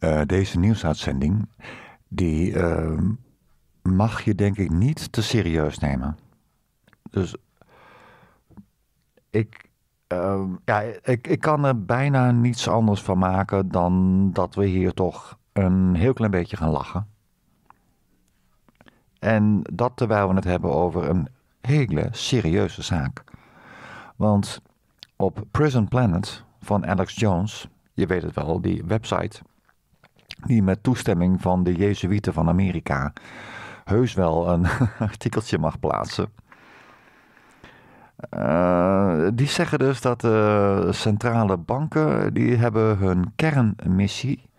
Uh, deze nieuwsuitzending, die uh, mag je denk ik niet te serieus nemen. Dus ik, uh, ja, ik, ik kan er bijna niets anders van maken dan dat we hier toch een heel klein beetje gaan lachen. En dat terwijl we het hebben over een hele serieuze zaak. Want op Prison Planet van Alex Jones, je weet het wel, die website die met toestemming van de Jezuïeten van Amerika heus wel een artikeltje mag plaatsen. Uh, die zeggen dus dat de centrale banken die hebben hun kernmissie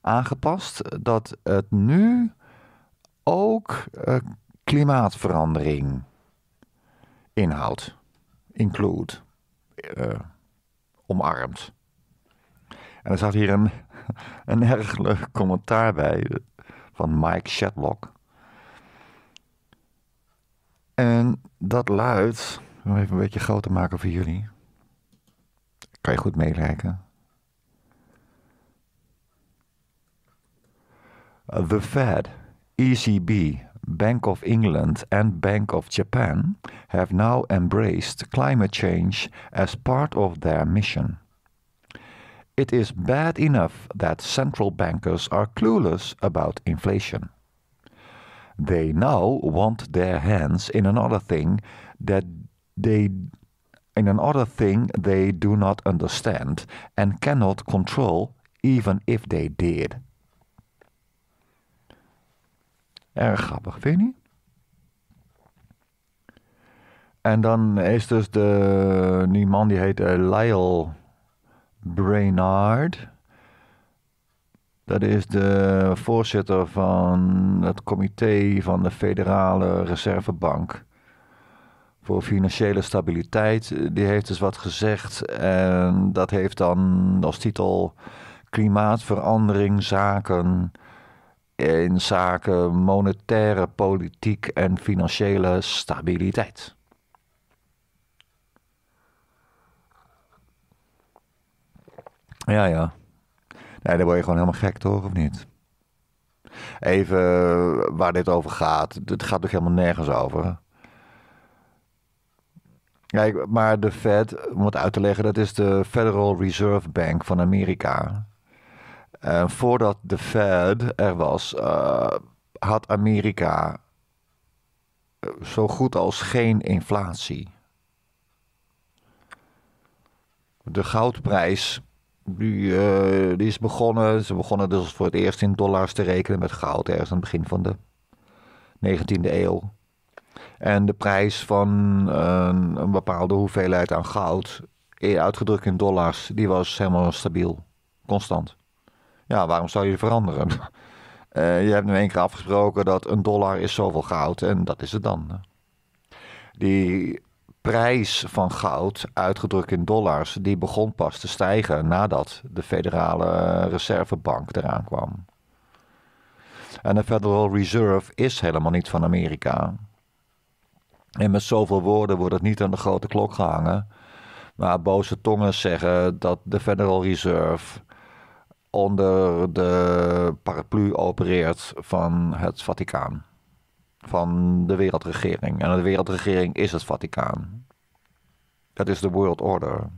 aangepast. Dat het nu ook uh, klimaatverandering inhoudt. Include. Uh, omarmt. En er staat hier een, een erg leuk commentaar bij van Mike Shetlock. En dat luidt, even een beetje groter maken voor jullie. Kan je goed meekijken. The Fed, ECB, Bank of England and Bank of Japan have now embraced climate change as part of their mission. It is bad enough that central bankers are clueless about inflation. They now want their hands in another thing that they in another thing they do not understand and cannot control even if they did. Erg grappig, vind je niet? En dan is dus de, die man die heet uh, Lyle Brainard. Dat is de voorzitter van het comité van de Federale Reservebank voor financiële stabiliteit. Die heeft dus wat gezegd en dat heeft dan als titel klimaatverandering zaken in zaken monetaire politiek en financiële stabiliteit. Ja, ja. Nee, daar word je gewoon helemaal gek, toch? Of niet? Even waar dit over gaat. Het gaat toch helemaal nergens over. Kijk, maar de Fed, om het uit te leggen, dat is de Federal Reserve Bank van Amerika. Uh, voordat de Fed er was, uh, had Amerika eh, zo goed als geen inflatie. De goudprijs die, uh, die is begonnen. Ze begonnen dus voor het eerst in dollars te rekenen met goud ergens aan het begin van de 19e eeuw. En de prijs van een, een bepaalde hoeveelheid aan goud, uitgedrukt in dollars, die was helemaal stabiel, constant. Ja, waarom zou je veranderen? Je hebt nu één keer afgesproken dat een dollar is zoveel goud en dat is het dan. Die prijs van goud, uitgedrukt in dollars, die begon pas te stijgen nadat de Federale Reservebank eraan kwam. En de Federal Reserve is helemaal niet van Amerika. En met zoveel woorden wordt het niet aan de grote klok gehangen. Maar boze tongen zeggen dat de Federal Reserve onder de paraplu opereert van het Vaticaan. Van de wereldregering. En de wereldregering is het Vaticaan. Dat is de World Order.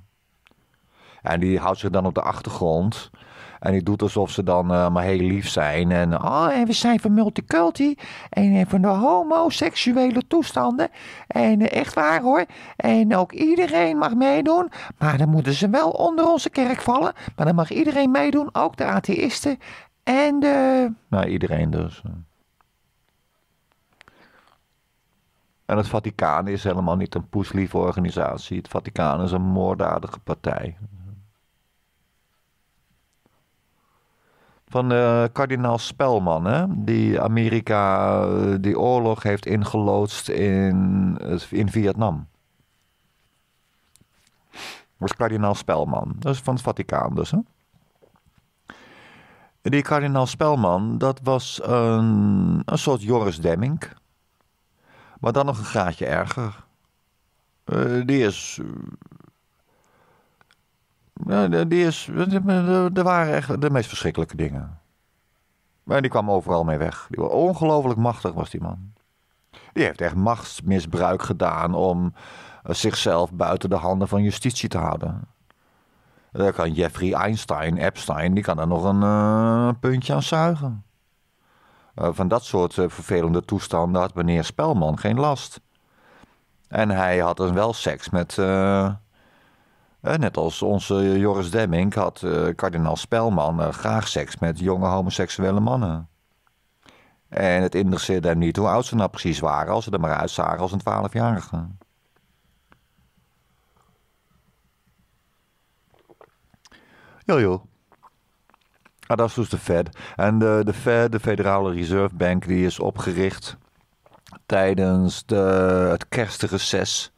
En die houdt zich dan op de achtergrond. En die doet alsof ze dan uh, maar heel lief zijn. En, oh, en we zijn van multiculti. En van de homoseksuele toestanden. En uh, echt waar hoor. En ook iedereen mag meedoen. Maar dan moeten ze wel onder onze kerk vallen. Maar dan mag iedereen meedoen. Ook de atheïsten. En de... Nou, iedereen dus. En het Vaticaan is helemaal niet een poeslieve organisatie. Het Vaticaan is een moorddadige partij. van uh, kardinaal Spelman, hè? die Amerika uh, die oorlog heeft ingeloodst in, in Vietnam. Dat is kardinaal Spelman, dat is van het Vaticaan dus. Hè? Die kardinaal Spelman, dat was een, een soort Joris Demming, maar dan nog een graadje erger. Uh, die is die is, er waren echt de meest verschrikkelijke dingen. Maar die kwam overal mee weg. Die was ongelooflijk machtig was die man. Die heeft echt machtsmisbruik gedaan om eh, zichzelf buiten de handen van justitie te houden. Daar kan Jeffrey Einstein, Epstein, die kan daar nog een puntje aan zuigen. Uh, van dat soort uh, vervelende toestanden had meneer Spelman geen last. En hij had wel seks met. net als onze Joris Demming had kardinaal Spelman graag seks met jonge homoseksuele mannen. En het interesseerde hem niet hoe oud ze nou precies waren, als ze er maar uitzagen als een twaalfjarige. Jojo. Ah, dat is dus de Fed. En de, Fed, de Federale Reserve Bank, die is opgericht tijdens de, het kerstreces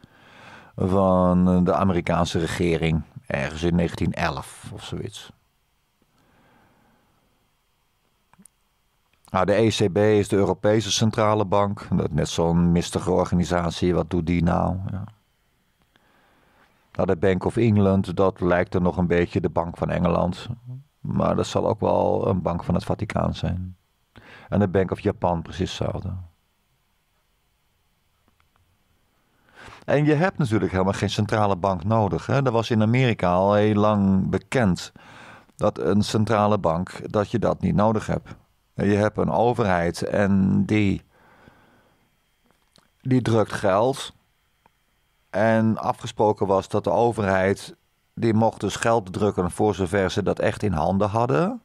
van de Amerikaanse regering. Ergens in 1911 of zoiets. Nou, de ECB is de Europese Centrale Bank. Dat net zo'n mistige organisatie. Wat doet die nou? Ja. Nou, de Bank of England, dat lijkt er nog een beetje de Bank van Engeland. Maar dat zal ook wel een bank van het Vaticaan zijn. En de Bank of Japan precies hetzelfde. En je hebt natuurlijk helemaal geen centrale bank nodig. Hè? Dat was in Amerika al heel lang bekend. Dat een centrale bank, dat je dat niet nodig hebt. Je hebt een overheid en die, die drukt geld. En afgesproken was dat de overheid, die mocht dus geld drukken voor zover ze dat echt in handen hadden.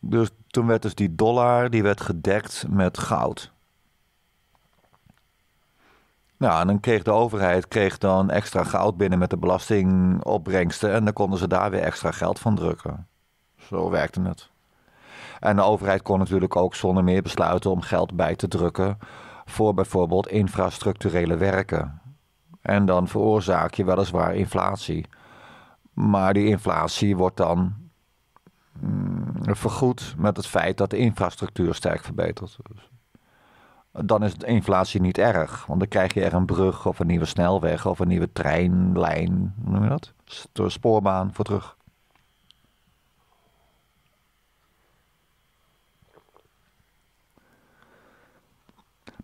Dus toen werd dus die dollar, die werd gedekt met goud. Nou, en dan kreeg de overheid kreeg dan extra goud binnen met de belastingopbrengsten. En dan konden ze daar weer extra geld van drukken. Zo werkte het. En de overheid kon natuurlijk ook zonder meer besluiten om geld bij te drukken voor bijvoorbeeld infrastructurele werken. En dan veroorzaak je weliswaar inflatie. Maar die inflatie wordt dan mm, vergoed met het feit dat de infrastructuur sterk verbetert. Dan is de inflatie niet erg. Want dan krijg je er een brug of een nieuwe snelweg of een nieuwe treinlijn, hoe noem je dat? Spoorbaan voor terug.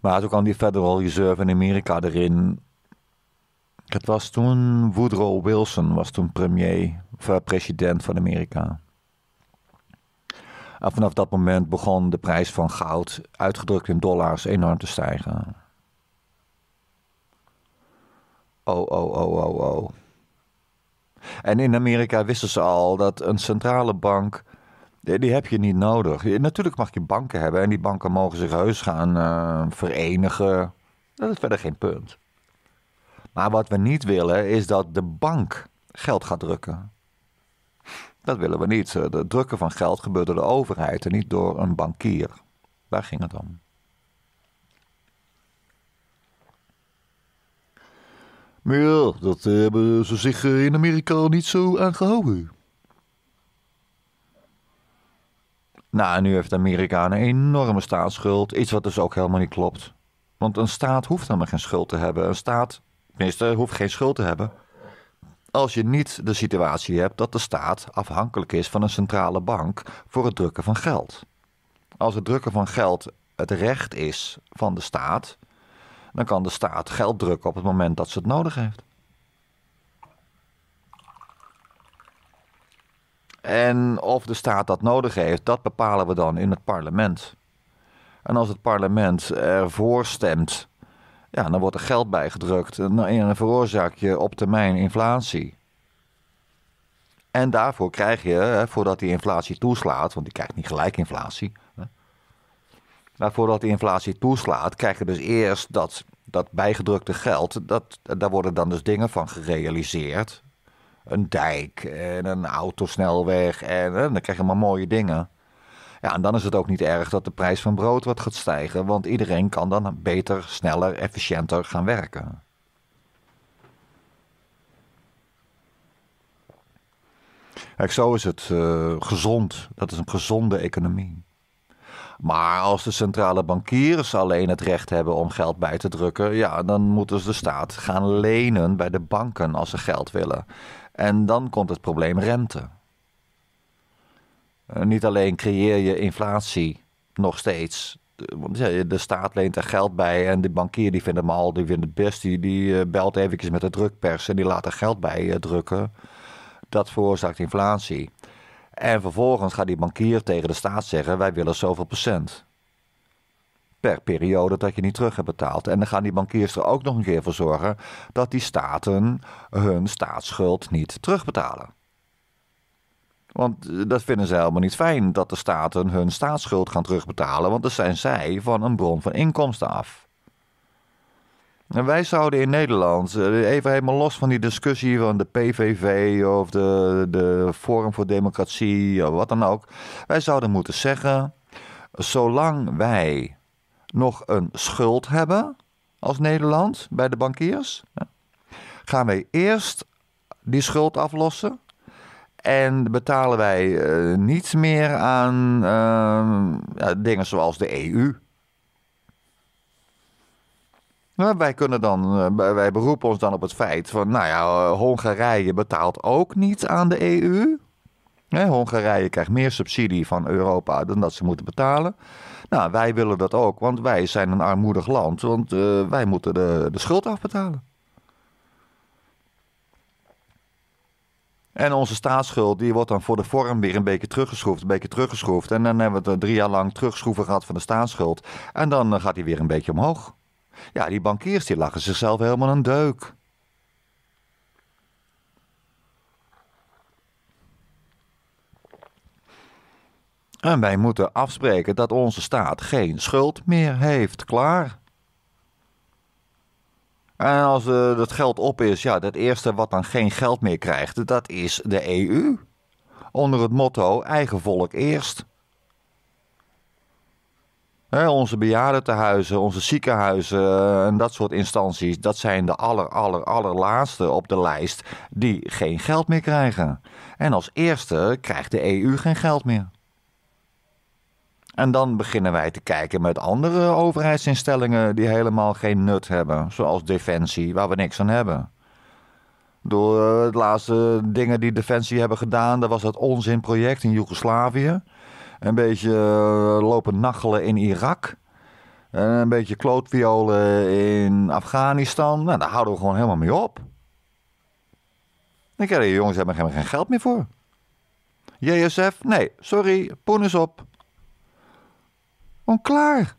Maar toen kwam die Federal Reserve in Amerika erin. Het was toen Woodrow Wilson, was toen premier, of eh, president van Amerika. En vanaf dat moment begon de prijs van goud, uitgedrukt in dollars, enorm te stijgen. Oh, oh, oh, oh, oh. En in Amerika wisten ze al dat een centrale bank die heb je niet nodig. Natuurlijk mag je banken hebben en die banken mogen zich heus gaan uh, verenigen. Dat is verder geen punt. Maar wat we niet willen is dat de bank geld gaat drukken. Dat willen we niet. Het drukken van geld gebeurt door de overheid en niet door een bankier. Daar ging het om. Maar ja, dat hebben ze zich in Amerika niet zo aan gehouden. Nou, nu heeft Amerika een enorme staatsschuld. Iets wat dus ook helemaal niet klopt. Want een staat hoeft helemaal geen schuld te hebben. Een staat, tenminste, hoeft geen schuld te hebben. Als je niet de situatie hebt dat de staat afhankelijk is van een centrale bank voor het drukken van geld. Als het drukken van geld het recht is van de staat, dan kan de staat geld drukken op het moment dat ze het nodig heeft. En of de staat dat nodig heeft, dat bepalen we dan in het parlement. En als het parlement ervoor stemt, ja, dan wordt er geld bijgedrukt en dan veroorzaak je op termijn inflatie. En daarvoor krijg je, voordat die inflatie toeslaat, want die krijgt niet gelijk inflatie. Maar voordat die inflatie toeslaat, krijg je dus eerst dat, dat bijgedrukte geld, dat, daar worden dan dus dingen van gerealiseerd een dijk en een autosnelweg. En, en dan krijg je maar mooie dingen. Ja, en dan is het ook niet erg dat de prijs van brood wat gaat stijgen. Want iedereen kan dan beter, sneller, efficiënter gaan werken. Kijk, zo is het uh, gezond. Dat is een gezonde economie. Maar als de centrale bankiers alleen het recht hebben om geld bij te drukken, ja, dan moeten ze de staat gaan lenen bij de banken als ze geld willen. En dan komt het probleem rente. Eh, niet alleen creëer je inflatie nog steeds. De, de staat leent er geld bij en de bankier die vindt hem al, die vindt het best. Die, die eh, belt eventjes met de drukpers en die laat er geld bij eh, drukken. Dat veroorzaakt inflatie. En vervolgens gaat die bankier tegen de staat zeggen: wij willen zoveel procent. Per periode dat je niet terug hebt betaald. En dan gaan die bankiers er ook nog een keer voor zorgen dat die staten hun staatsschuld niet terugbetalen. Want eh, dat vinden ze helemaal niet fijn dat de staten hun staatsschuld gaan terugbetalen, want dan zijn zij van een bron van inkomsten af. En wij zouden in Nederland, eh, even helemaal los van die discussie van de PVV of de, de Forum voor Democratie of wat dan ook, wij zouden moeten zeggen, zolang wij nog een schuld hebben als Nederland bij de bankiers, gaan wij eerst die schuld aflossen en betalen wij uh, niets meer aan ja, dingen zoals de EU. Nou, wij kunnen dan, uh, wij beroepen ons dan op het feit van, nou ja, Hongarije betaalt ook niet aan de EU. Hongarije krijgt meer subsidie van Europa dan dat ze moeten betalen. Nou, wij willen dat ook, want wij zijn een armoedig land, want wij moeten de, de schuld afbetalen. En onze staatsschuld die wordt dan voor de vorm weer een beetje teruggeschroefd, een beetje teruggeschroefd. En dan hebben we het drie jaar lang terugschroeven gehad van de staatsschuld. En dan gaat hij weer een beetje omhoog. Ja, die bankiers die lachen zichzelf helemaal een deuk. En wij moeten afspreken dat onze staat geen schuld meer heeft. Klaar. En als uh, dat geld op is, ja, het eerste wat dan geen geld meer krijgt, dat is de EU. Onder het motto eigen volk eerst. He, onze bejaardentehuizen, onze ziekenhuizen eh, en dat soort instanties, dat zijn de aller, aller, allerlaatste op de lijst die geen geld meer krijgen. En als eerste krijgt de EU geen geld meer. En dan beginnen wij te kijken met andere overheidsinstellingen die helemaal geen nut hebben, zoals Defensie, waar we niks aan hebben. Door de laatste dingen die Defensie hebben gedaan, dat was dat onzinproject in Joegoslavië. Een beetje uh, lopen nachelen in Irak. En een beetje klootviolen in Afghanistan. Nou, daar houden we gewoon helemaal mee op. Ik heb die jongens hebben geen geld meer voor. JSF? Nee, sorry, poen op. Gewoon klaar.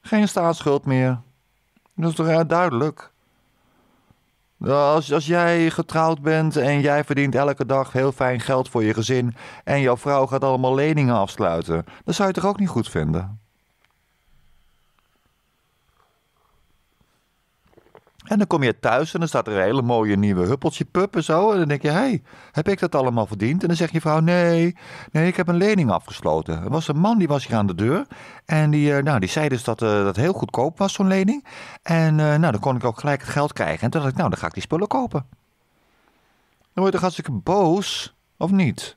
Geen staatsschuld meer. Dat is toch duidelijk? Als, als jij getrouwd bent en jij verdient elke dag heel fijn geld voor je gezin en jouw vrouw gaat allemaal leningen afsluiten, dan zou je het toch ook niet goed vinden? En dan kom je thuis en dan staat er een hele mooie nieuwe huppeltje pup en zo. En dan denk je, hé, hey, heb ik dat allemaal verdiend? En dan zegt je vrouw, nee, nee, ik heb een lening afgesloten. Er was een man, die was hier aan de deur. En die, uh, nou, die zei dus dat uh, dat heel goedkoop was, zo'n lening. En uh, nou, dan kon ik ook gelijk het geld krijgen. En toen dacht ik, nou, dan ga ik die spullen kopen. Dan word je toch hartstikke boos, of niet?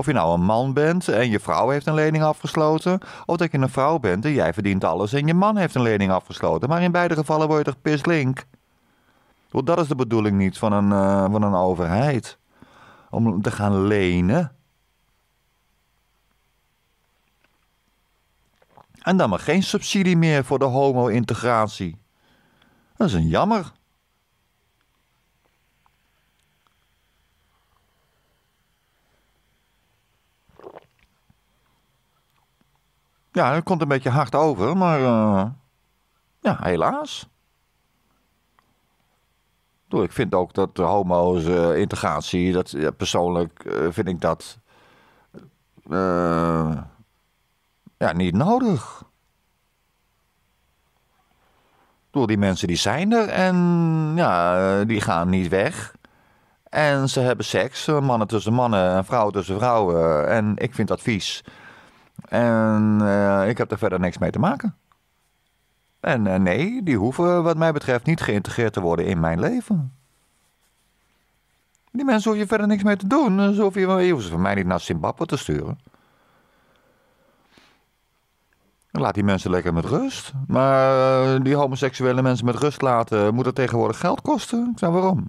Of je nou een man bent en je vrouw heeft een lening afgesloten. Of dat je een vrouw bent en jij verdient alles en je man heeft een lening afgesloten. Maar in beide gevallen word je toch pislink? Dat is de bedoeling niet van een, uh, van een overheid. Om te gaan lenen. En dan maar geen subsidie meer voor de homo-integratie. Dat is een jammer. Ja, het komt een beetje hard over, maar uh, ja, helaas. Ik vind ook dat homo's uh, integratie, dat, persoonlijk uh, vind ik dat ja, niet nodig. Door die mensen die zijn er en ja, die gaan niet weg. En ze hebben seks, mannen tussen mannen en vrouwen tussen vrouwen. En ik vind dat vies. En uh, ik heb er verder niks mee te maken. En uh, nee, die hoeven wat mij betreft niet geïntegreerd te worden in mijn leven. Die mensen hoef je verder niks mee te doen. Zo hoef je, je ze van mij niet naar Zimbabwe te sturen. Laat die mensen lekker met rust. Maar eh, die homoseksuele mensen met rust laten, moet dat tegenwoordig geld kosten? Ik zei, waarom?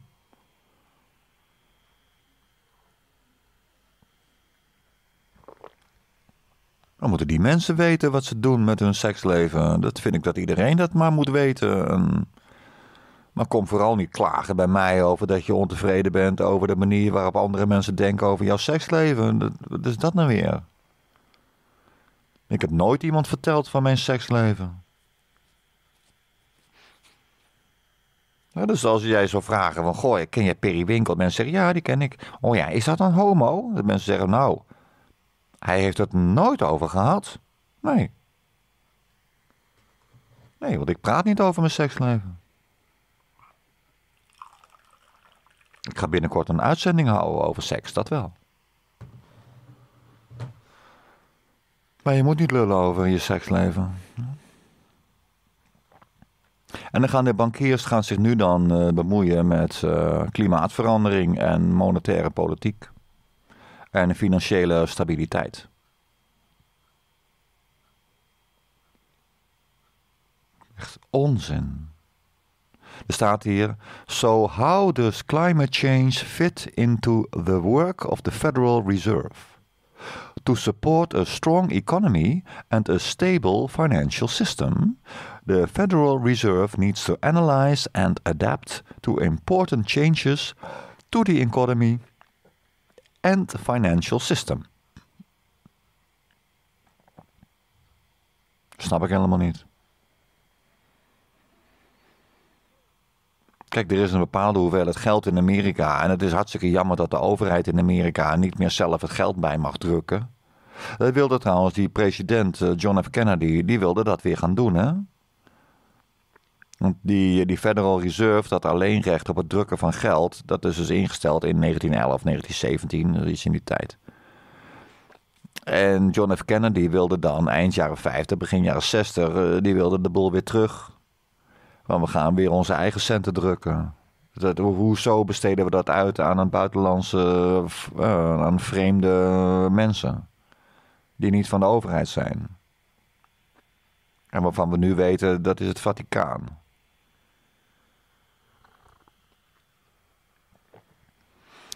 Dan moeten die mensen weten wat ze doen met hun seksleven. Dat vind ik dat iedereen dat maar moet weten. Maar kom vooral niet klagen bij mij over dat je ontevreden bent over de manier waarop andere mensen denken over jouw seksleven. Wat is dat nou weer? Ik heb nooit iemand verteld van mijn seksleven. dus als jij zou vragen van, goh, ken je Perry Winkel? Mensen zeggen, ja, die ken ik. Oh ja, is dat een homo? Mensen zeggen, nou, hij heeft het nooit over gehad. Nee. Nee, want ik praat niet over mijn seksleven. Ik ga binnenkort een uitzending houden over seks, dat wel. Maar je moet niet lullen over je seksleven. En dan gaan de bankiers gaan zich nu dan uh, bemoeien met uh, klimaatverandering en monetaire politiek. En financiële stabiliteit. Echt onzin. Er staat hier: So how does climate change fit into the work of the Federal Reserve? To support a strong economy and a stable financial system, the Federal Reserve needs to analyze and adapt to important changes to the economy and the financial system. Snap ik helemaal niet. Kijk, er is een bepaalde hoeveelheid geld in Amerika. En het is hartstikke jammer dat de overheid in Amerika niet meer zelf het geld bij mag drukken. Dat wilde trouwens die president eh, John F. Kennedy, die wilde dat weer gaan doen, hè? Want die, die Federal Reserve, dat alleen recht op het drukken van geld, dat is dus ingesteld in 1911, 1917, iets in die tijd. En John F. Kennedy wilde dan eind jaren 50, begin jaren 60, eh, die wilde de boel weer terug want we gaan weer onze eigen centen drukken. Dat, hoezo besteden we dat uit aan een buitenlandse, uh, aan vreemde mensen? Die niet van de overheid zijn. En waarvan we nu weten, dat is het Vaticaan.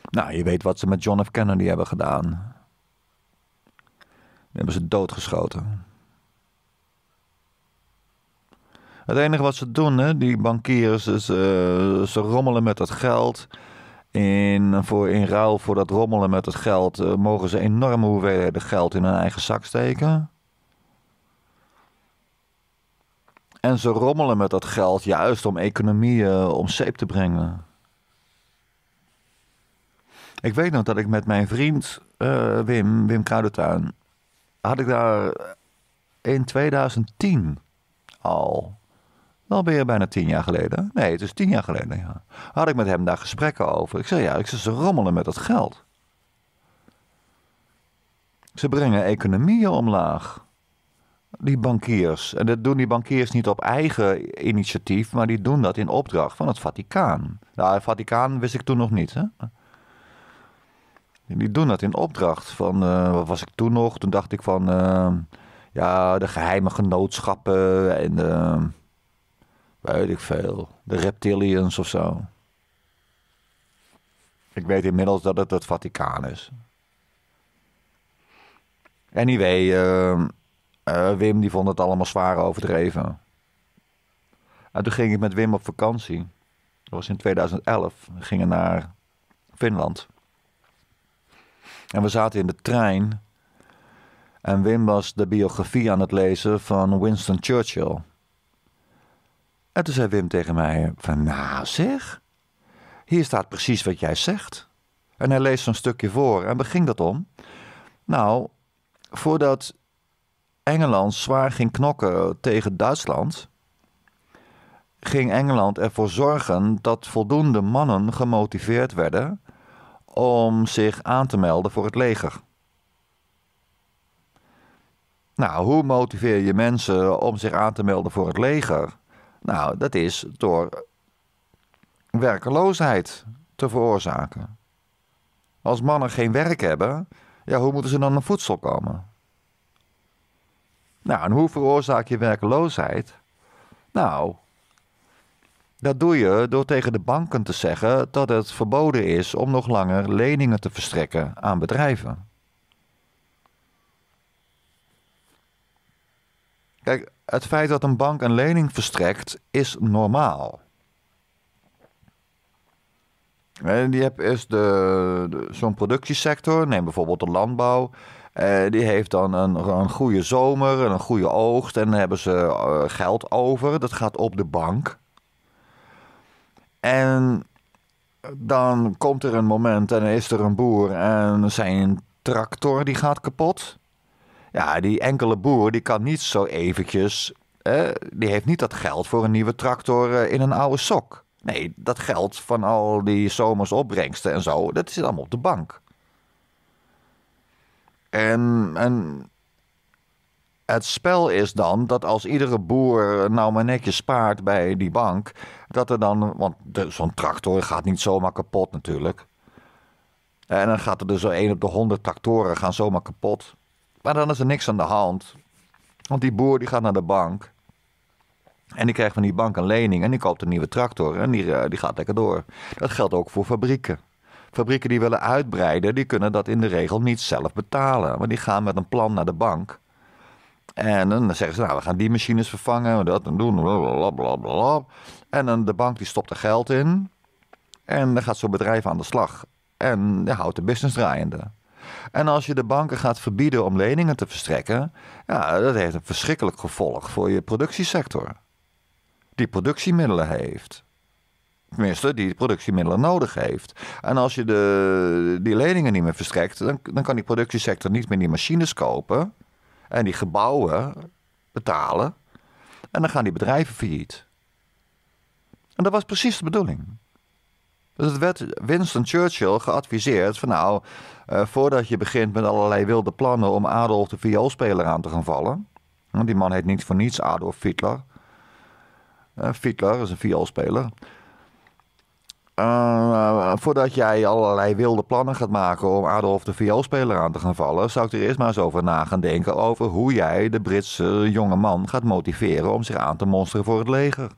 Nou, je weet wat ze met John F. Kennedy hebben gedaan. Die hebben ze doodgeschoten. Het enige wat ze doen, hè, die bankiers, is uh, ze rommelen met dat geld. In, voor, in ruil voor dat rommelen met het geld uh, mogen ze enorme hoeveelheden geld in hun eigen zak steken. En ze rommelen met dat geld juist om economieën om zeep te brengen. Ik weet nog dat ik met mijn vriend uh, Wim, Wim Kruidentuin, had ik daar in 2010 al Alweer bijna tien jaar geleden. Nee, het is tien jaar geleden, ja. Had ik met hem daar gesprekken over. Ik zei, ja, ik zei, ze rommelen met dat geld. Ze brengen economieën omlaag. Die bankiers. En dat doen die bankiers niet op eigen initiatief, maar die doen dat in opdracht van het Vaticaan. Nou, het Vaticaan wist ik toen nog niet, hè. Die doen dat in opdracht van, uh, wat was ik toen nog? Toen dacht ik van, uh, ja, de geheime genootschappen en... Uh, weet ik veel, de reptilians of zo. Ik weet inmiddels dat het het Vaticaan is. Anyway, uh, uh, Wim die vond het allemaal zwaar overdreven. En toen ging ik met Wim op vakantie. Dat was in 2011. We gingen naar Finland. En we zaten in de trein. En Wim was de biografie aan het lezen van Winston Churchill. En toen zei Wim tegen mij: van nou zeg, hier staat precies wat jij zegt. En hij leest zo'n stukje voor. En waar ging dat om? Nou, voordat Engeland zwaar ging knokken tegen Duitsland, ging Engeland ervoor zorgen dat voldoende mannen gemotiveerd werden om zich aan te melden voor het leger. Nou, hoe motiveer je mensen om zich aan te melden voor het leger? Nou, dat is door werkeloosheid te veroorzaken. Als mannen geen werk hebben, ja, hoe moeten ze dan aan voedsel komen? Nou, en hoe veroorzaak je werkeloosheid? Nou, dat doe je door tegen de banken te zeggen dat het verboden is om nog langer leningen te verstrekken aan bedrijven. Kijk, het feit dat een bank een lening verstrekt is normaal. En je hebt is de, de zo'n productiesector, neem bijvoorbeeld de landbouw. Eh, die heeft dan een, een goede zomer en een goede oogst. En dan hebben ze eh, geld over. Dat gaat op de bank. En dan komt er een moment en is er een boer en zijn tractor die gaat kapot. Ja, die enkele boer die kan niet zo eventjes... Eh, die heeft niet dat geld voor een nieuwe tractor eh, in een oude sok. Nee, dat geld van al die zomers opbrengsten en zo, dat zit allemaal op de bank. En, en het spel is dan dat als iedere boer nou maar netjes spaart bij die bank, dat er dan, want zo'n tractor gaat niet zomaar kapot natuurlijk. En dan gaat er dus één op de honderd tractoren gaan zomaar kapot. Maar dan is er niks aan de hand. Want die boer die gaat naar de bank. En die krijgt van die bank een lening en die koopt een nieuwe tractor en die, eh, die gaat lekker door. Dat geldt ook voor fabrieken. Fabrieken die willen uitbreiden, die kunnen dat in de regel niet zelf betalen. Maar die gaan met een plan naar de bank. En dan zeggen ze, nou, we gaan die machines vervangen, dat en doen, blablabla. En dan de bank die stopt er geld in. En dan gaat zo'n bedrijf aan de slag. En die houdt de business draaiende. En als je de banken gaat verbieden om leningen te verstrekken, ja, dat heeft een verschrikkelijk gevolg voor je productiesector. Die productiemiddelen heeft. Tenminste, die productiemiddelen nodig heeft. En als je de, die leningen niet meer verstrekt, dan, dan kan die productiesector niet meer die machines kopen en die gebouwen betalen. En dan gaan die bedrijven failliet. En dat was precies de bedoeling. Dus het werd Winston Churchill geadviseerd van nou, uh, voordat je begint met allerlei wilde plannen om Adolf de vioolspeler aan te gaan vallen. Die man heet niet voor niets Adolf Hitler. Uh, Hitler is een vioolspeler. Uh, voordat jij allerlei wilde plannen gaat maken om Adolf de vioolspeler aan te gaan vallen, zou ik er eerst maar eens over na gaan denken over hoe jij de Britse jonge man gaat motiveren om zich aan te monsteren voor het leger.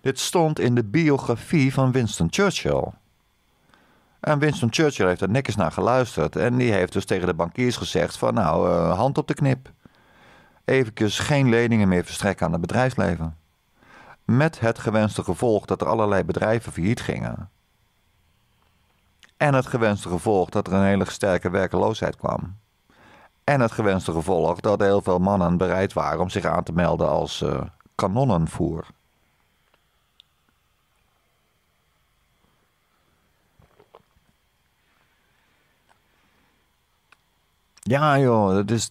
Dit stond in de biografie van Winston Churchill. En Winston Churchill heeft er netjes naar geluisterd en die heeft dus tegen de bankiers gezegd van nou, uh, hand op de knip. Eventjes geen leningen meer verstrekken aan het bedrijfsleven. Met het gewenste gevolg dat er allerlei bedrijven failliet gingen. En het gewenste gevolg dat er een hele sterke werkeloosheid kwam. En het gewenste gevolg dat heel veel mannen bereid waren om zich aan te melden als uh, kanonnenvoer. Ja joh, dat is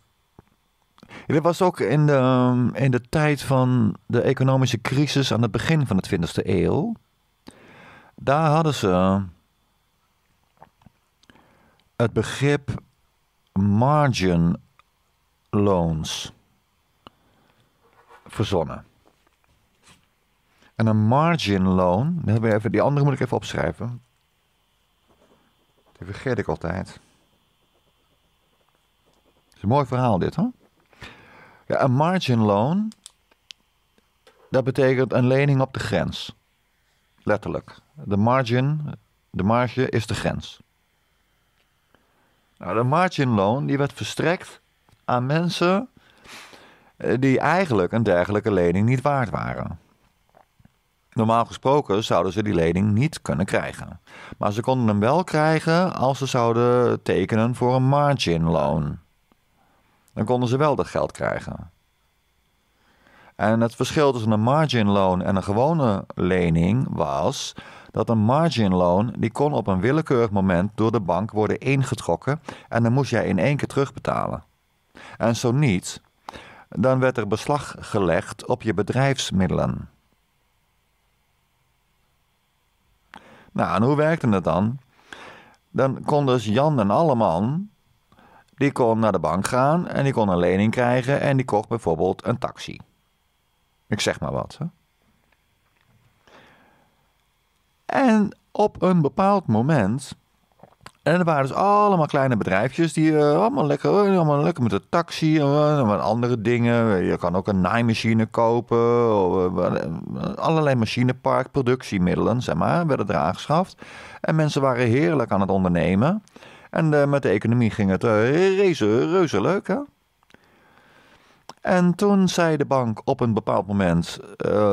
dit was ook in de, ehm, in de tijd van de economische crisis aan het begin van de 20e eeuw. Daar hadden ze het begrip margin loans verzonnen. En een margin loan, even, die andere moet ik even opschrijven. Die vergeet ik altijd. Het is een mooi verhaal dit hoor. Een margin loan, dat betekent een lening op de grens. Letterlijk. De margin, de marge is de grens. Nou, de margin loan die werd verstrekt aan mensen eh, die eigenlijk een dergelijke lening niet waard waren. Normaal gesproken zouden ze die lening niet kunnen krijgen. Maar ze konden hem wel krijgen als ze zouden tekenen voor een margin loan dan konden ze wel dat geld krijgen. En het verschil tussen een margin loan en een gewone lening was dat een margin loan die kon op een willekeurig moment door de bank worden ingetrokken en dan moest jij in één keer terugbetalen. En zo niet, dan werd er beslag gelegd op je bedrijfsmiddelen. Nou, en hoe werkte het dan? Dan kon dus Jan en Alleman die kon naar de bank gaan en die kon een lening krijgen en die kocht bijvoorbeeld een taxi. Ik zeg maar wat. Hè? En op een bepaald moment En er waren dus allemaal kleine bedrijfjes die uh, allemaal, lekker, allemaal lekker met de taxi en uh, andere dingen. Je kan ook een naaimachine kopen. Of, allerlei machinepark, productiemiddelen, zeg maar, werden er aangeschaft. En mensen waren heerlijk aan het ondernemen. En met de economie ging het reuze, reuze leuk, hè? En toen zei de bank op een bepaald moment: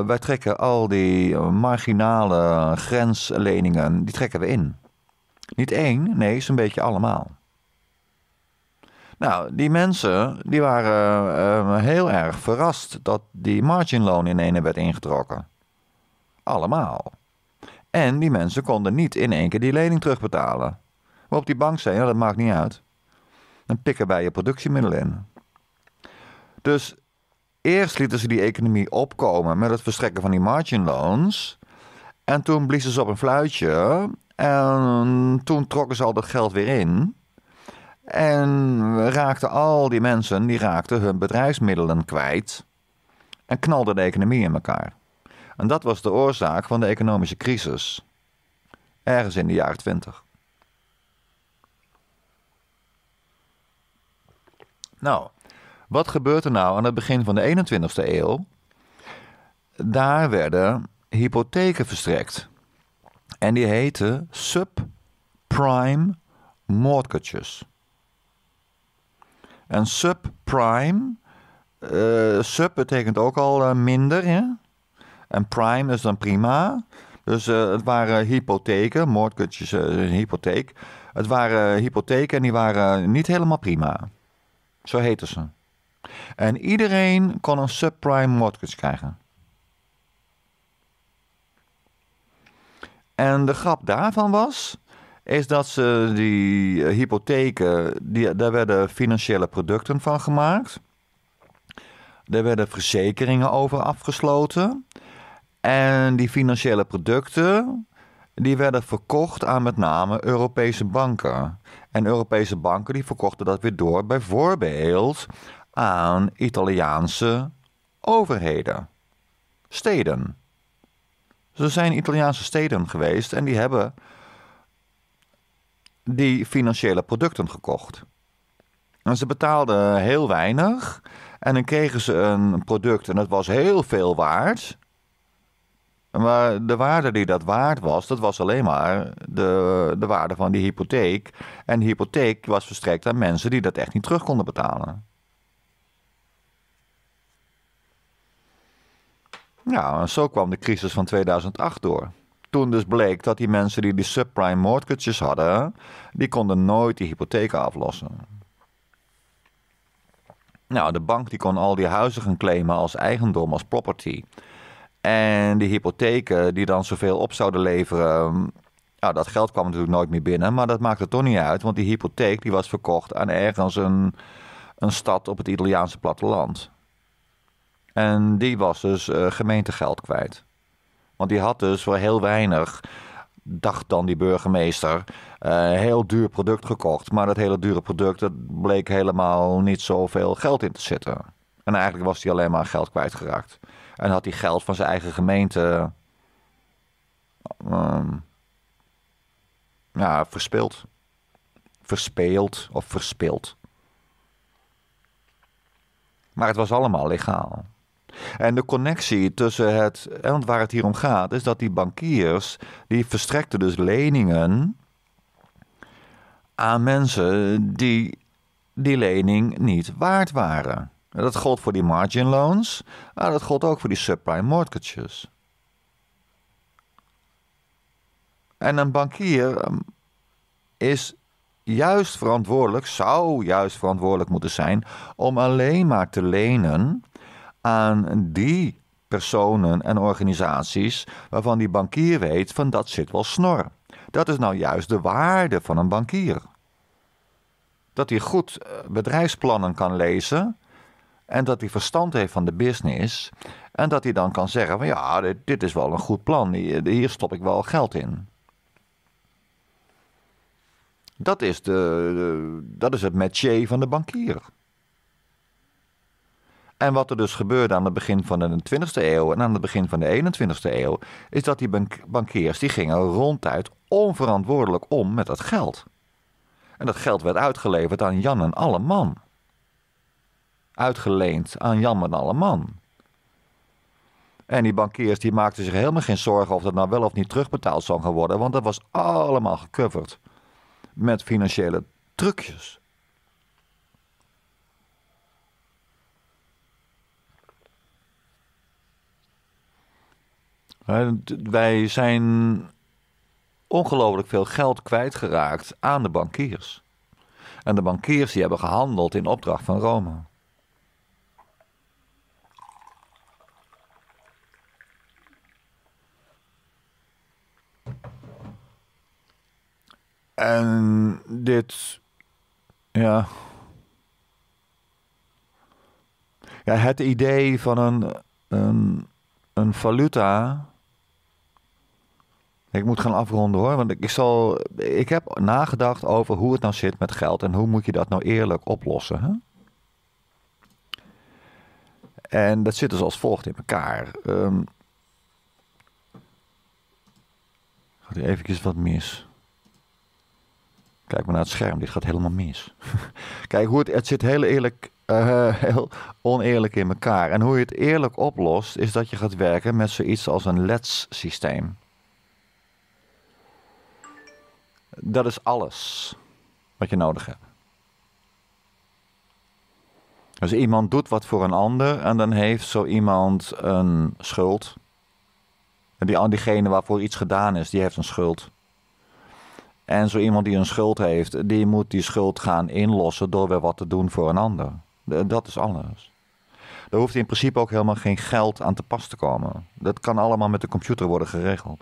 wij trekken al die marginale grensleningen, die trekken we in. Niet één, nee, zo'n beetje allemaal. Nou, die mensen die waren heel erg verrast dat die margin loan in ene werd ingetrokken. Allemaal. En die mensen konden niet in één keer die lening terugbetalen. Op die bank zei, ja, dat maakt niet uit. Dan pikken wij je productiemiddelen in. Dus eerst lieten ze die economie opkomen met het verstrekken van die margin loans. En toen bliezen ze op een fluitje en toen trokken ze al dat geld weer in. En raakten al die mensen, die raakten hun bedrijfsmiddelen kwijt. En knalde de economie in elkaar. En dat was de oorzaak van de economische crisis. Ergens in de jaren twintig. Nou, wat gebeurt er nou aan het begin van de 21ste eeuw? Daar werden hypotheken verstrekt. En die heette subprime mortgages. En subprime, uh, sub betekent ook al uh, minder, ja? En prime is dan prima. Dus uh, het waren hypotheken, mortgages, een hypotheek. Het waren hypotheken en die waren niet helemaal prima. Zo heten ze. En iedereen kon een subprime mortgage krijgen. En de grap daarvan was, is dat ze die eh, hypotheken, die, daar werden financiële producten van gemaakt. Er werden verzekeringen over afgesloten. En die financiële producten, die werden verkocht aan met name Europese banken. En Europese banken die verkochten dat weer door bijvoorbeeld aan Italiaanse overheden, steden. Er zijn Italiaanse steden geweest en die hebben die financiële producten gekocht. En ze betaalden heel weinig en dan kregen ze een product en dat was heel veel waard. Maar de waarde die dat waard was, dat was alleen maar de, de waarde van die hypotheek. En die hypotheek was verstrekt aan mensen die dat echt niet terug konden betalen. Ja, en zo kwam de crisis van 2008 door. Toen dus bleek dat die mensen die die subprime mortgages hadden, die konden nooit die hypotheken aflossen. Nou, de bank die kon al die huizen gaan claimen als eigendom, als property. En die hypotheken die dan zoveel op zouden leveren, nou, dat geld kwam natuurlijk nooit meer binnen, maar dat maakte toch niet uit, want die hypotheek die was verkocht aan ergens een, een stad op het Italiaanse platteland. En die was dus uh, gemeentegeld kwijt. Want die had dus voor heel weinig, dacht dan die burgemeester, uh, heel duur product gekocht. Maar dat hele dure product, dat bleek helemaal niet zoveel geld in te zitten. En eigenlijk was hij alleen maar geld kwijtgeraakt. En had hij geld van zijn eigen gemeente um, ja, verspeeld. Verspeeld of verspild. Maar het was allemaal legaal. En de connectie tussen het, want waar het hier om gaat, is dat die bankiers, die verstrekten dus leningen aan mensen die die lening niet waard waren. Dat gold voor die margin loans, maar dat gold ook voor die subprime mortgages. En een bankier ehm, is juist verantwoordelijk, zou juist verantwoordelijk moeten zijn om alleen maar te lenen aan die personen en organisaties waarvan die bankier weet van dat zit wel snor. Dat is nou juist de waarde van een bankier. Dat hij goed eh, bedrijfsplannen kan lezen en dat hij verstand heeft van de business en dat hij dan kan zeggen van ja, dit, is wel een goed plan, hier stop ik wel geld in. Dat is, de, de dat is het métier van de bankier. En wat er dus gebeurde aan het begin van de 20e eeuw en aan het begin van de 21e eeuw, is dat die bankiers die gingen ronduit onverantwoordelijk om met dat geld. En dat geld werd uitgeleverd aan Jan en alle man. Uitgeleend aan Jan en alle man. En die bankiers die maakten zich helemaal geen zorgen of dat nou wel of niet terugbetaald zou gaan worden, want dat was allemaal gecoverd met financiële trucjes. Wij zijn ongelooflijk veel geld kwijtgeraakt aan de bankiers. En de bankiers die hebben gehandeld in opdracht van Rome. En dit, ja. Ja, het idee van een, een, een valuta. Ik moet gaan afronden hoor, want ik, zal, ik heb nagedacht over hoe het nou zit met geld en hoe moet je dat nou eerlijk oplossen. Hè? En dat zit dus als volgt in elkaar. Um, gaat hier eventjes wat mis. Kijk maar naar het scherm, dit gaat helemaal mis. Kijk, hoe het, het zit heel eerlijk, uh, heel oneerlijk in elkaar. En hoe je het eerlijk oplost, is dat je gaat werken met zoiets als een LEDS-systeem. Dat is alles wat je nodig hebt. Dus iemand doet wat voor een ander en dan heeft zo iemand een schuld. En die, diegene waarvoor iets gedaan is, die heeft een schuld. En zo iemand die een schuld heeft, die moet die schuld gaan inlossen door weer wat te doen voor een ander. Dat is alles. Er hoeft in principe ook helemaal geen geld aan te pas te komen. Dat kan allemaal met de computer worden geregeld.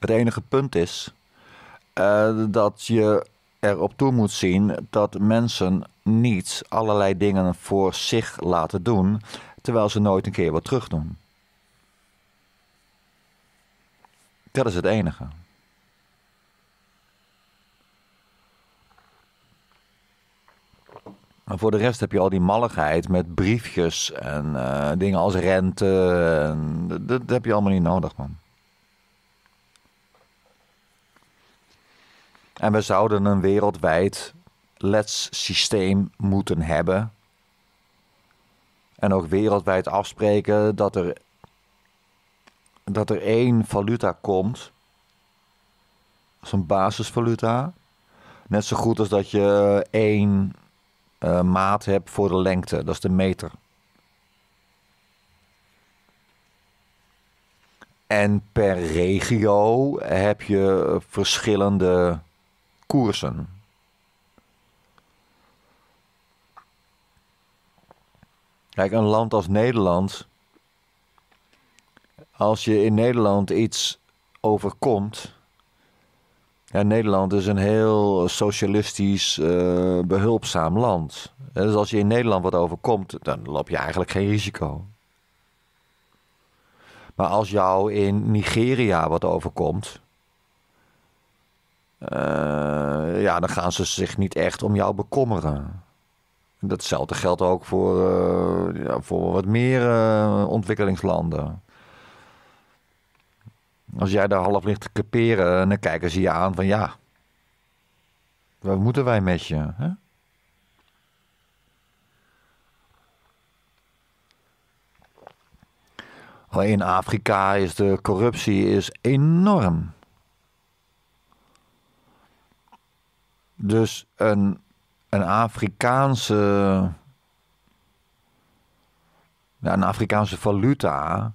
Het enige punt is uh, dat je erop toe moet zien dat mensen niet allerlei dingen voor zich laten doen, terwijl ze nooit een keer wat terug doen. Dat is het enige. Maar voor de rest heb je al die malligheid met briefjes en uh, dingen als rente. En, dat, dat, heb je allemaal niet nodig, man. En we zouden een wereldwijd LEDS-systeem moeten hebben. En ook wereldwijd afspreken dat er dat er één valuta komt, als een basisvaluta. Net zo goed als dat je één uh, maat hebt voor de lengte, dat is de meter. En per regio heb je verschillende koersen. Kijk, een land als Nederland als je in Nederland iets overkomt. Nederland is een heel socialistisch, uh, behulpzaam land. Dus als je in Nederland wat overkomt, dan loop je eigenlijk geen risico. Maar als jou in Nigeria wat overkomt, uh, ja, dan gaan ze zich niet echt om jou bekommeren. Datzelfde geldt ook voor, uh, ja, voor wat meer ontwikkelingslanden. Als jij daar half ligt te caperen, dan kijken ze je aan van ja, wat moeten wij met je? Hè? In Afrika is de corruptie is enorm. Dus een, een Afrikaanse. Een Afrikaanse valuta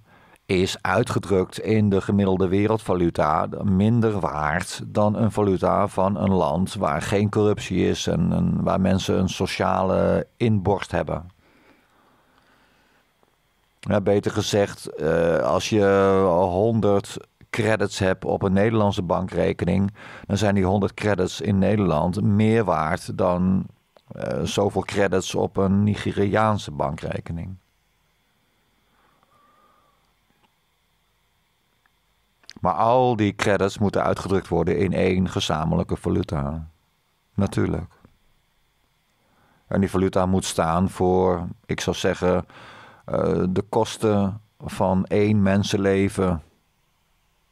is uitgedrukt in de gemiddelde wereldvaluta minder waard dan een valuta van een land waar geen corruptie is en, waar mensen een sociale inborst hebben. Ja, beter gezegd, eh, als je 100 credits hebt op een Nederlandse bankrekening, dan zijn die 100 credits in Nederland meer waard dan uh, zoveel credits op een Nigeriaanse bankrekening. Maar al die credits moeten uitgedrukt worden in één gezamenlijke valuta. Natuurlijk. En die valuta moet staan voor, ik zou zeggen, uh, de kosten van één mensenleven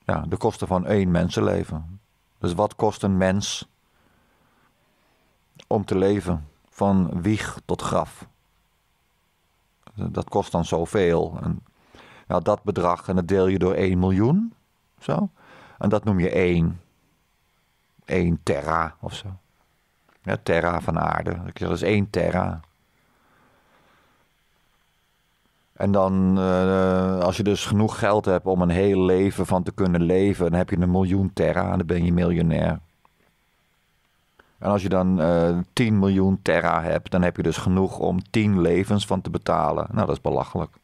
ja, de kosten van één mensenleven. Dus wat kost een mens om te leven van wieg tot graf? Dat kost dan zoveel. En, nou, dat bedrag en dat deel je door 1 miljoen. Zo. En dat noem je 1. 1 terra of zo. Ja, terra van aarde. Dat is 1 terra. En dan, uh, als je dus genoeg geld hebt om een heel leven van te kunnen leven, dan heb je een miljoen terra en dan ben je miljonair. En als je dan uh, eh, 10 miljoen terra hebt, dan heb je dus genoeg om 10 levens van te betalen. Nou, dat is belachelijk.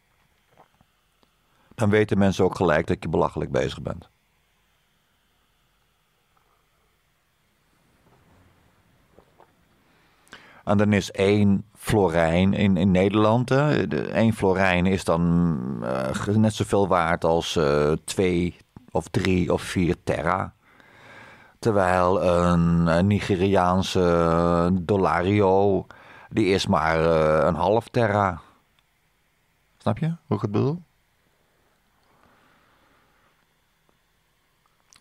Dan weten mensen ook gelijk dat je belachelijk bezig bent. En dan is één florijn in, in Nederland. Één florijn is dan uh, net zoveel waard als uh, twee of drie of vier terra. Terwijl een, Nigeriaanse dollario, die is maar uh, een half terra. Snap je hoe ik het bedoel?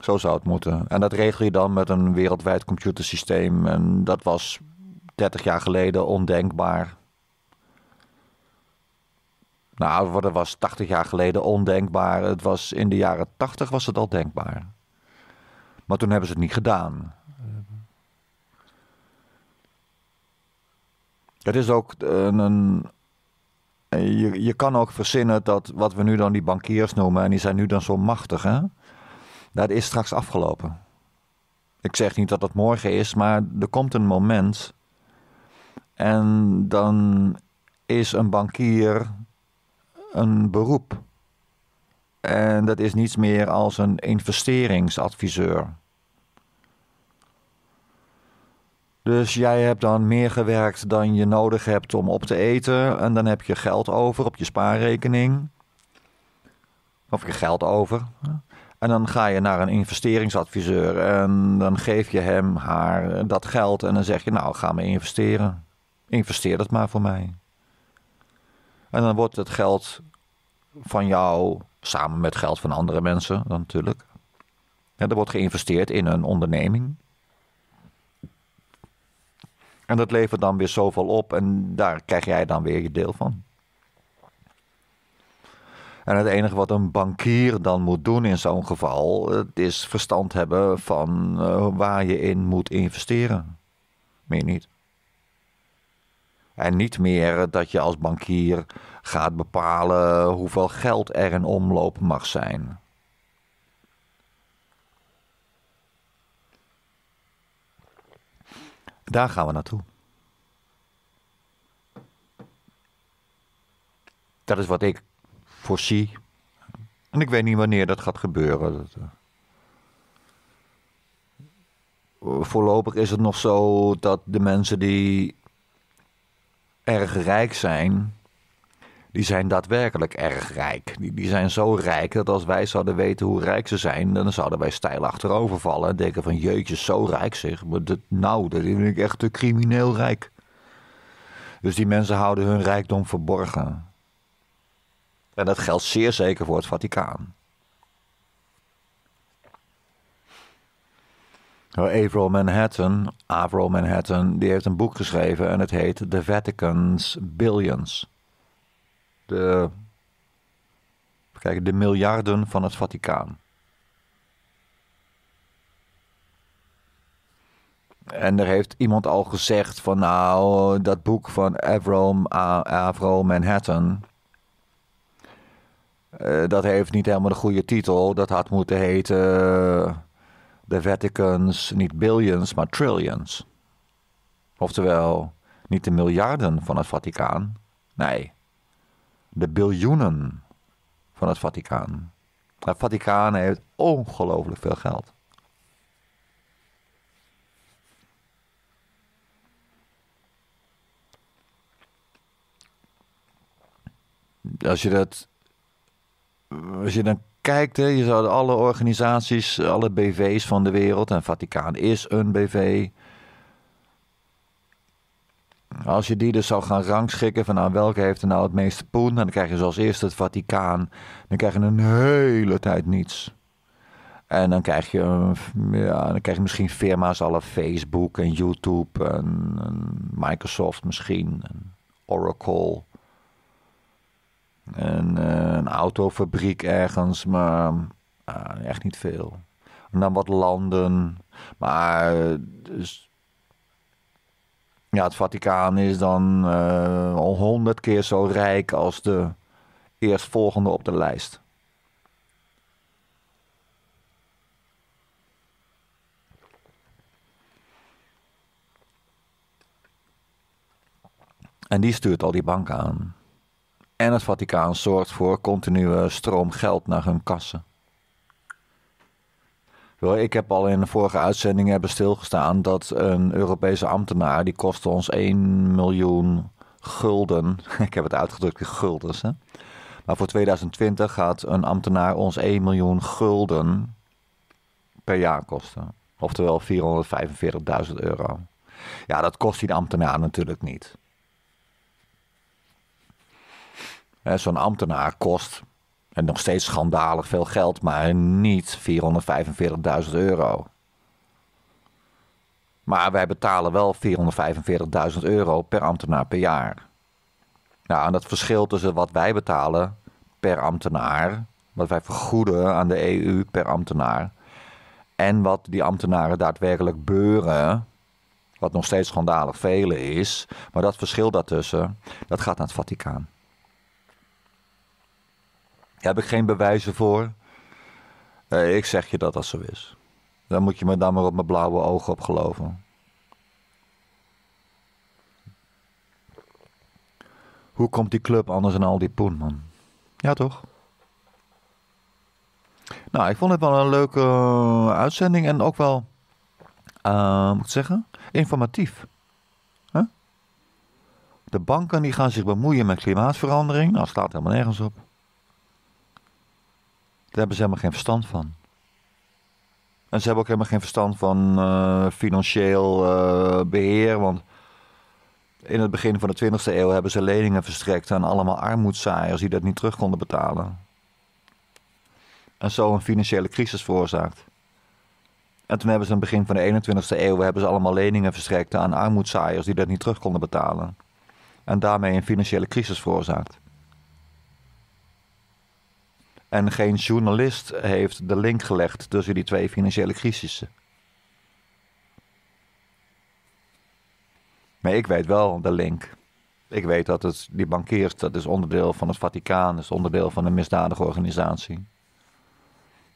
Zo zou het moeten. En dat regel je dan met een wereldwijd computersysteem. En dat was 30 jaar geleden ondenkbaar. Nou, dat was 80 jaar geleden ondenkbaar. Het was in de jaren 80 was het al denkbaar. Maar toen hebben ze het niet gedaan. Het is ook een. een je, je kan ook verzinnen dat wat we nu dan die bankiers noemen, en die zijn nu dan zo machtig, hè? Dat is straks afgelopen. Ik zeg niet dat dat morgen is, maar er komt een moment en dan is een bankier een beroep. En dat is niets meer als een investeringsadviseur. Dus jij hebt dan meer gewerkt dan je nodig hebt om op te eten. En dan heb je geld over op je spaarrekening. Of je geld over. En dan ga je naar een investeringsadviseur. En dan geef je hem haar dat geld. En dan zeg je, nou, ga maar investeren. Investeer dat maar voor mij. En dan wordt het geld van jou, samen met geld van andere mensen dan natuurlijk. Ja, er wordt geïnvesteerd in een onderneming. En dat levert dan weer zoveel op en daar krijg jij dan weer je deel van. En het enige wat een bankier dan moet doen in zo'n geval, is verstand hebben van uh, waar je in moet investeren. Meer niet. En niet meer dat je als bankier gaat bepalen hoeveel geld er in omloop mag zijn. Daar gaan we naartoe. Dat is wat ik voorzie. En ik weet niet wanneer dat gaat gebeuren. Dat, uh, voorlopig is het nog zo dat de mensen die erg rijk zijn, die zijn daadwerkelijk erg rijk. Die, die zijn zo rijk dat als wij zouden weten hoe rijk ze zijn, dan zouden wij stijl achterover vallen en denken van jeetje, zo rijk zeg. Maar dat, nou, dat vind ik echt crimineel rijk. Dus die mensen houden hun rijkdom verborgen. En dat geldt zeer zeker voor het Vaticaan. Avro Manhattan, Avro Manhattan, die heeft een boek geschreven en het heet The Vatican's Billions. De, kijk, de miljarden van het Vaticaan. En er heeft iemand al gezegd van nou, dat boek van Avro, Avro Manhattan, uh, dat heeft niet helemaal de goede titel. Dat had moeten heten de Vatican's niet billions, maar trillions. Oftewel, niet de miljarden van het Vaticaan. Nee, de biljoenen van het Vaticaan. Het Vaticaan heeft ongelooflijk veel geld. Als je dat. Als je dan kijkt, hè, je zou alle organisaties, alle BV's van de wereld, en Vaticaan is een BV. Als je die dus zou gaan rangschikken van nou, welke heeft er nou het meeste poen, dan krijg je zoals eerste het Vaticaan. Dan krijg je een hele tijd niets. En dan krijg je, ja, dan krijg je misschien firma's alle Facebook en YouTube en, en Microsoft misschien. En Oracle. En uh, een autofabriek ergens, maar uh, echt niet veel. En dan wat landen. Maar dus, ja, het Vaticaan is dan al honderd keer zo rijk als de eerstvolgende op de lijst. En die stuurt al die banken aan. En het Vaticaan zorgt voor continue stroom geld naar hun kassen. Ik heb al in de vorige uitzending hebben stilgestaan dat een Europese ambtenaar, die kostte ons 1 miljoen gulden. Ik heb het uitgedrukt in guldens. Hè? Maar voor 2020 gaat een ambtenaar ons 1 miljoen gulden per jaar kosten. Oftewel 445.000 euro. Ja, dat kost die ambtenaar natuurlijk niet. Zo'n ambtenaar kost, en nog steeds schandalig veel geld, maar niet 445.000 euro. Maar wij betalen wel 445.000 euro per ambtenaar per jaar. Nou, en dat verschil tussen wat wij betalen per ambtenaar, wat wij vergoeden aan de EU per ambtenaar, en wat die ambtenaren daadwerkelijk beuren, wat nog steeds schandalig vele is, maar dat verschil daartussen, dat gaat naar het Vaticaan. Heb ik geen bewijzen voor. Uh, ik zeg je dat dat zo is. Dan moet je me dan maar op mijn blauwe ogen op geloven. Hoe komt die club anders dan al die poen, man? Ja, toch? Nou, ik vond het wel een leuke uh, uitzending en ook wel, uh, moet zeggen, informatief. De banken die gaan zich bemoeien met klimaatverandering. Nou, staat helemaal nergens op. Daar hebben ze helemaal geen verstand van. En ze hebben ook helemaal geen verstand van uh, financieel uh, beheer. Want in het begin van de 20e eeuw hebben ze leningen verstrekt aan allemaal armoedzaaiers die dat niet terug konden betalen. En zo een financiële crisis veroorzaakt. En toen hebben ze in het begin van de 21e eeuw hebben ze allemaal leningen verstrekt aan armoedzaaiers die dat niet terug konden betalen. En daarmee een financiële crisis veroorzaakt. En geen journalist heeft de link gelegd tussen die twee financiële crisissen. Maar ik weet wel de link. Ik weet dat het, die bankiers, dat is onderdeel van het Vaticaan, is onderdeel van een misdadige organisatie.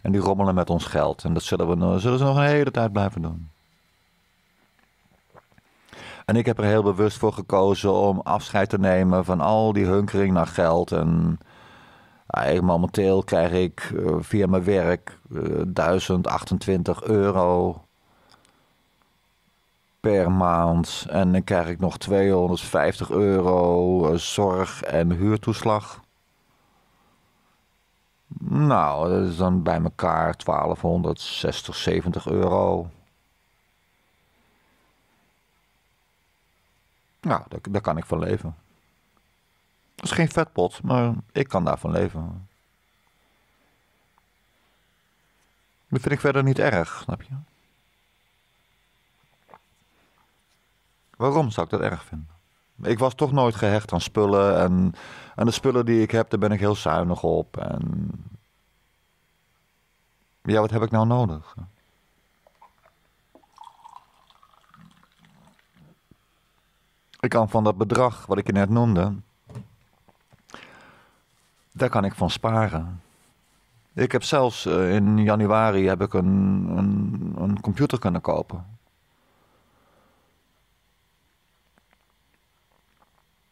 En die rommelen met ons geld. En dat zullen, we, zullen ze nog een hele tijd blijven doen. En ik heb er heel bewust voor gekozen om afscheid te nemen van al die hunkering naar geld en momenteel krijg ik uh, via mijn werk uh, eh, 1028 euro per maand. En dan krijg ik nog 250 euro uh, zorg- en huurtoeslag. Nou, dat is dan bij elkaar 1260, 70 euro. Nou, daar, daar kan ik van leven. Dat is geen vetpot, maar ik kan daarvan leven. Dat vind ik verder niet erg, snap je? Waarom zou ik dat erg vinden? Ik was toch nooit gehecht aan spullen. En, en de spullen die ik heb, daar ben ik heel zuinig op. En ja, wat heb ik nou nodig? Ik kan van dat bedrag wat ik je net noemde, daar kan ik van sparen. Ik heb zelfs uh, in januari heb ik een, een, een computer kunnen kopen.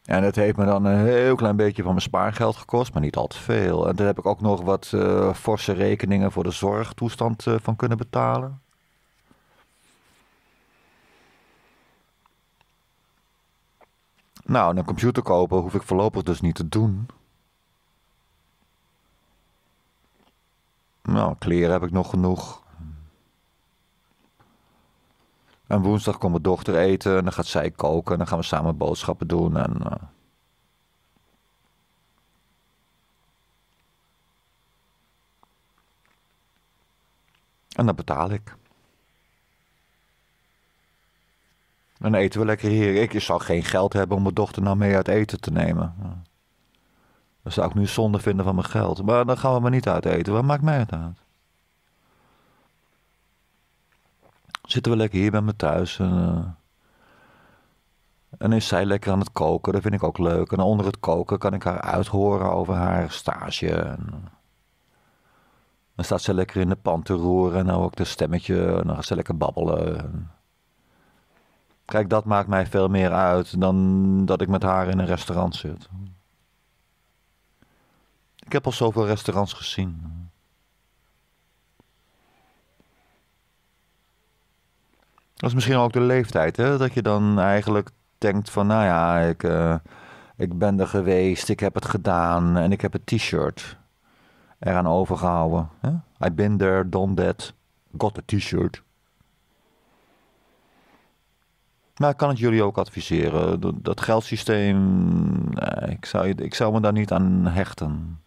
En het heeft me dan een heel klein beetje van mijn spaargeld gekost, maar niet al te veel. En daar heb ik ook nog wat uh, forse rekeningen voor de zorgtoestand uh, van kunnen betalen. Nou, een computer kopen hoef ik voorlopig dus niet te doen. Nou, kleren heb ik nog genoeg. En woensdag komt mijn dochter eten en dan gaat zij koken en dan gaan we samen boodschappen doen. En, uh... En dan betaal ik. En dan eten we lekker hier. Ik zou geen geld hebben om mijn dochter nou mee uit eten te nemen. Dan zou ik nu zonde vinden van mijn geld. Maar dan gaan we maar niet uit eten. Wat maakt mij het uit? Zitten we lekker hier bij me thuis. En, uh, en is zij lekker aan het koken. Dat vind ik ook leuk. En onder het koken kan ik haar uithoren over haar stage. En, dan staat ze lekker in de pan te roeren. En dan ook de stemmetje. En dan gaat ze lekker babbelen. Kijk, dat maakt mij veel meer uit dan dat ik met haar in een restaurant zit. Ik heb al zoveel restaurants gezien. Dat is misschien ook de leeftijd, hè? Dat je dan eigenlijk denkt van, nou ja, ik, uh, ik ben er geweest, ik heb het gedaan en ik heb het t-shirt eraan overgehouden. Hè? I been there, done that, got a t-shirt. Maar ik kan het jullie ook adviseren. Dat geldsysteem, nee, ik, zou, ik zou me daar niet aan hechten.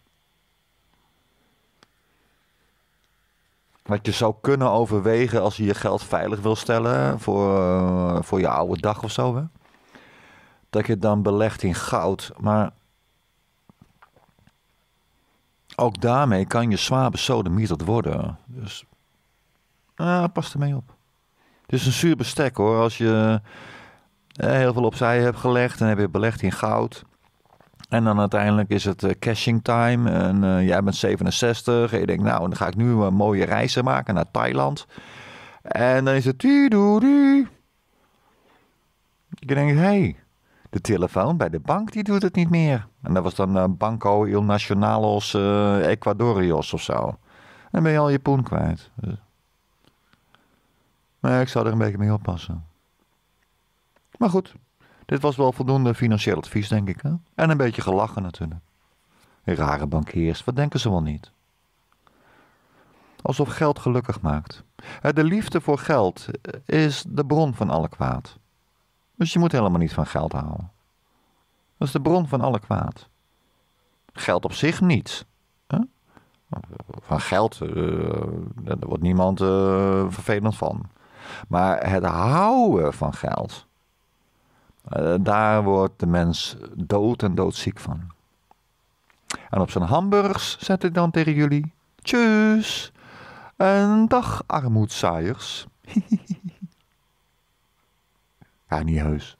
Wat je zou kunnen overwegen als je je geld veilig wil stellen voor, uh, voor je oude dag of zo. Hè? Dat je het dan belegt in goud. Maar ook daarmee kan je zwaar besodemieterd worden. Dus uh, pas ermee op. Het is een zuur bestek hoor. Als je uh, heel veel opzij hebt gelegd en heb je belegd in goud. En dan uiteindelijk is het uh, cashing time. En uh, jij bent 67. En je denkt, nou, dan ga ik nu een mooie reizen maken naar Thailand. En dan is het. Je denkt, hé, hey, de telefoon bij de bank die doet het niet meer. En dat was dan uh, Banco Il Nacionalos Ecuadorios of zo. Dan ben je al je poen kwijt. Maar ik zou er een beetje mee oppassen. Maar goed, dit was wel voldoende financieel advies, denk ik. Hè? En een beetje gelachen natuurlijk. Rare bankiers, wat denken ze wel niet? Alsof geld gelukkig maakt. De liefde voor geld is de bron van alle kwaad. Dus je moet helemaal niet van geld houden. Dat is de bron van alle kwaad. Geld op zich niet. Van geld, daar wordt niemand vervelend van. Maar het houden van geld, uh, daar wordt de mens dood en doodziek van. En op zijn hamburgers zet ik dan tegen jullie: Tjus! En dag, armoedzaaiers. ja, niet heus.